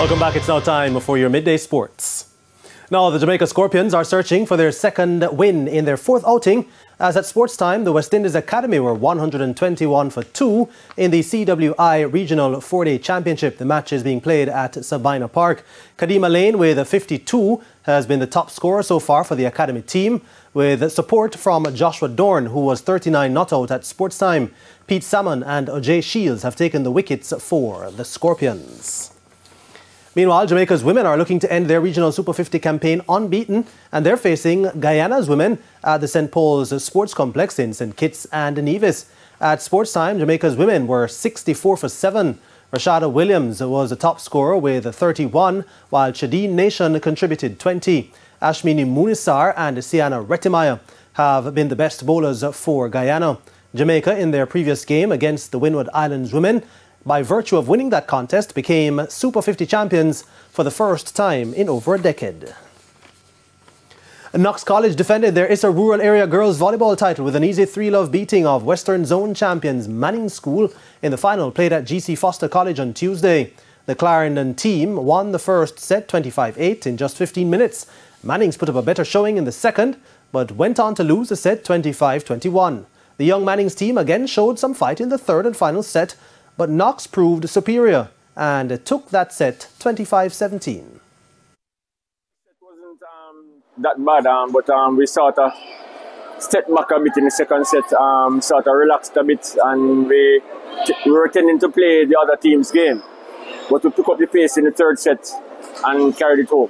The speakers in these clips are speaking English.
Welcome back. It's now time for your midday sports. Now, the Jamaica Scorpions are searching for their second win in their fourth outing. As at sports time, the West Indies Academy were 121 for 2 in the CWI Regional 4-Day Championship. The match is being played at Sabina Park. Kadeem Alleyne with a 52 has been the top scorer so far for the Academy team, with support from Joshua Dorn, who was 39 not out at sports time. Peat Salmon and Ajay Shields have taken the wickets for the Scorpions. Meanwhile, Jamaica's women are looking to end their regional Super 50 campaign unbeaten, and they're facing Guyana's women at the St. Paul's Sports Complex in St. Kitts and Nevis. At sports time, Jamaica's women were 64 for 7. Rashada Williams was the top scorer with 31, while Chedean Nation contributed 20. Ashmini Munisar and Sienna Retimaya have been the best bowlers for Guyana. Jamaica, in their previous game against the Windward Islands women, by virtue of winning that contest, became Super 50 champions for the first time in over a decade. Knox College defended their ISSA Rural Area Girls Volleyball title with an easy 3-love beating of Western Zone champions Manning School in the final played at GC Foster College on Tuesday. The Clarendon team won the first set 25-8 in just 15 minutes. Mannings put up a better showing in the second, but went on to lose the set 25-21. The young Mannings team again showed some fight in the third and final set, but Knox proved superior and took that set 25-17. It wasn't um, that bad, um, but um, we sort of stepped back a bit in the second set, um, sort of relaxed a bit, and we, we were tending to play the other team's game. But we took up the pace in the third set and carried it home.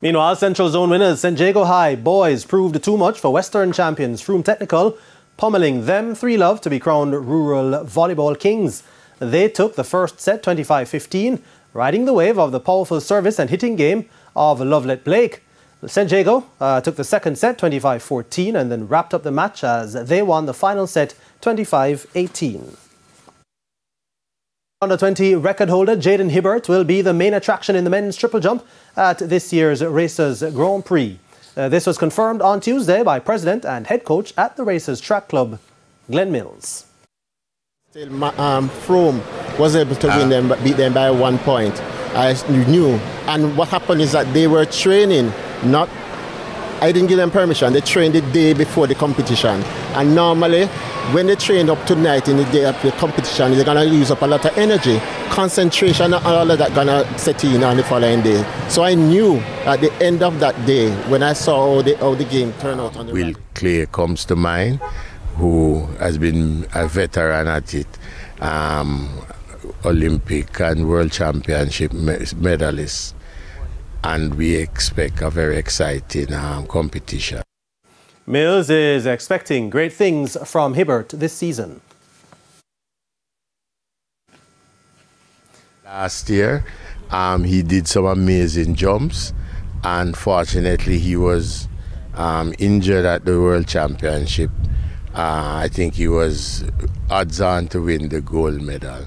Meanwhile, Central Zone winners St. Jago High boys proved too much for Western champions Frome Technical pummeling them 3 love to be crowned rural volleyball kings. They took the first set 25-15, riding the wave of the powerful service and hitting game of Lovelet Blake. St. Jago uh, took the second set 25-14 and then wrapped up the match as they won the final set 25-18. Under 20 record holder Jaden Hibbert will be the main attraction in the men's triple jump at this year's Racers Grand Prix. Uh, this was confirmed on Tuesday by president and head coach at the Racers Track Club, Glenn Mills. Still, um, Frome was able to win them, beat them by one point. I knew. And what happened is that they were training, not I didn't give them permission. They trained the day before the competition. And normally, when they train up tonight in the day of the competition, they're going to use up a lot of energy, concentration, and all of that going to set in on the following day. So I knew at the end of that day, when I saw how the, how the game turned out on the Will Claye comes to mind, who has been a veteran at it. Um, Olympic and World Championship medalist and we expect a very exciting um, competition. Mills is expecting great things from Hibbert this season. Last year, um, he did some amazing jumps. And unfortunately, he was um, injured at the World Championship. Uh, I think he was odds on to win the gold medal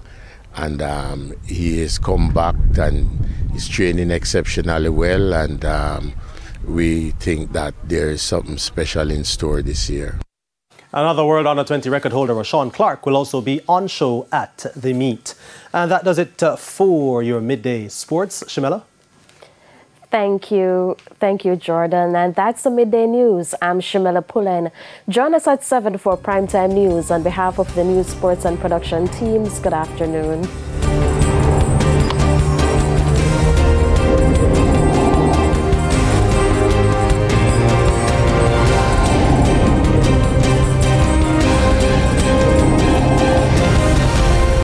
and um, he has come back and is training exceptionally well and um, we think that there is something special in store this year. Another World Under 20 record holder, Roshawn Clarke, will also be on show at the meet. And that does it uh, for your midday sports. Shamela? Thank you. Thank you, Jordan. And that's the midday news. I'm Shamela Pullen. Join us at 7 for primetime news. On behalf of the news, sports, and production teams, good afternoon.